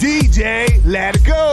DJ, let it go.